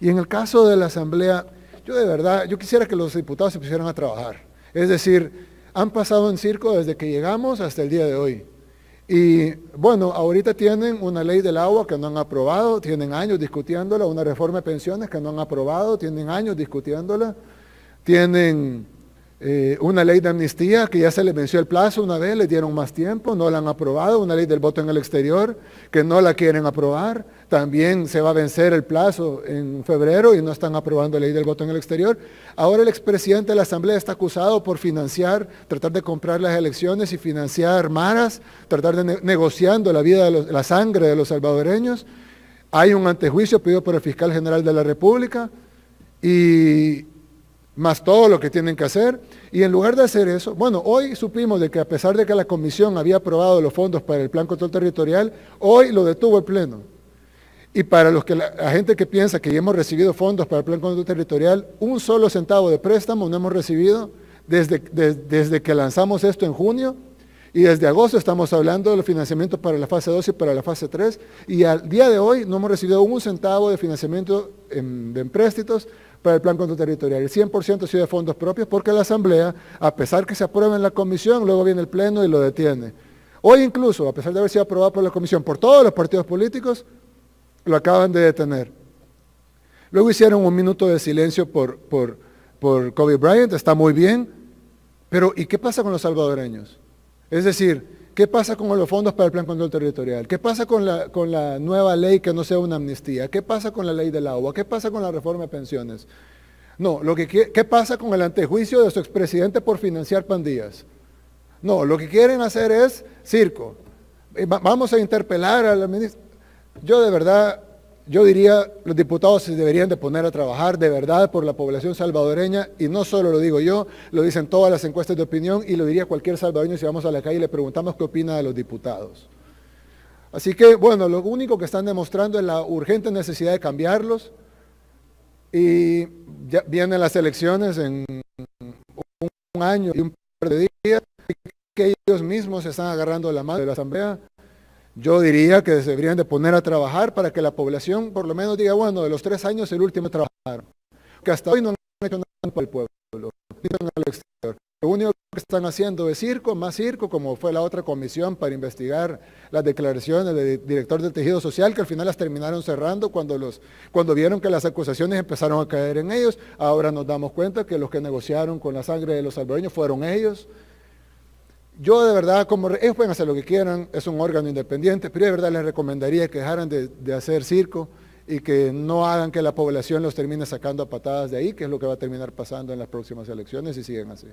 Y en el caso de la Asamblea, yo de verdad, yo quisiera que los diputados se pusieran a trabajar. Es decir, han pasado en circo desde que llegamos hasta el día de hoy. Y bueno, ahorita tienen una ley del agua que no han aprobado, tienen años discutiéndola, una reforma de pensiones que no han aprobado, tienen años discutiéndola, tienen eh, una ley de amnistía que ya se les venció el plazo una vez, les dieron más tiempo, no la han aprobado, una ley del voto en el exterior que no la quieren aprobar, también se va a vencer el plazo en febrero y no están aprobando la ley del voto en el exterior. Ahora el expresidente de la Asamblea está acusado por financiar, tratar de comprar las elecciones y financiar maras, tratar de negociando la vida, la sangre de los salvadoreños. Hay un antejuicio pedido por el fiscal general de la República y más todo lo que tienen que hacer. Y en lugar de hacer eso, bueno, hoy supimos de que a pesar de que la comisión había aprobado los fondos para el plan control territorial, hoy lo detuvo el Pleno. Y para los que la, gente que piensa que ya hemos recibido fondos para el plan control territorial, un solo centavo de préstamo no hemos recibido desde, desde que lanzamos esto en junio. Y desde agosto estamos hablando del financiamiento para la fase 2 y para la fase 3. Y al día de hoy no hemos recibido un centavo de financiamiento en, de empréstitos para el plan control territorial. El 100% ha sido de fondos propios porque la Asamblea, a pesar que se aprueba en la comisión, luego viene el Pleno y lo detiene. Hoy incluso, a pesar de haber sido aprobado por la comisión, por todos los partidos políticos, lo acaban de detener. Luego hicieron un minuto de silencio por, por, por Kobe Bryant, está muy bien, pero ¿y qué pasa con los salvadoreños? Es decir, ¿Qué pasa con los fondos para el plan control territorial? ¿Qué pasa con la, nueva ley que no sea una amnistía? ¿Qué pasa con la ley del agua? ¿Qué pasa con la reforma de pensiones? No, lo que, ¿qué pasa con el antejuicio de su expresidente por financiar pandillas? No, lo que quieren hacer es circo. Eh, vamos a interpelar a la ministra. Yo de verdad yo diría, los diputados se deberían de poner a trabajar de verdad por la población salvadoreña, y no solo lo digo yo, lo dicen todas las encuestas de opinión, y lo diría cualquier salvadoreño si vamos a la calle y le preguntamos qué opina de los diputados. Así que, bueno, lo único que están demostrando es la urgente necesidad de cambiarlos, y ya vienen las elecciones en un año y un par de días, que ellos mismos se están agarrando la mano de la Asamblea yo diría que se deberían de poner a trabajar para que la población por lo menos diga, bueno, de los tres años el último trabajar. Que hasta hoy no han hecho nada para el pueblo, Lo único que están haciendo es circo, más circo, como fue la otra comisión para investigar las declaraciones del director del tejido social, que al final las terminaron cerrando cuando, los, cuando vieron que las acusaciones empezaron a caer en ellos. Ahora nos damos cuenta que los que negociaron con la sangre de los salvadoreños fueron ellos. Yo de verdad, como ellos pueden hacer lo que quieran, es un órgano independiente, pero de verdad les recomendaría que dejaran de, hacer circo y que no hagan que la población los termine sacando a patadas de ahí, que es lo que va a terminar pasando en las próximas elecciones si siguen así.